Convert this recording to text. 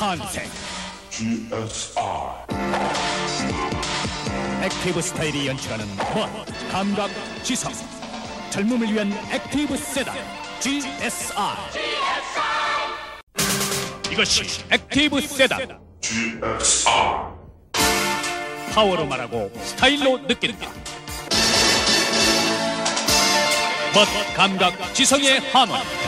탄생 GSi active 스타일이 연출하는 멋, 감각, 지성. 젊음을 위한 active 세단 GSi GSi. 이것이 active 세단. GSi 파워로 말하고 스타일로 느낀다. 멋, 감각, 지성의 하모니.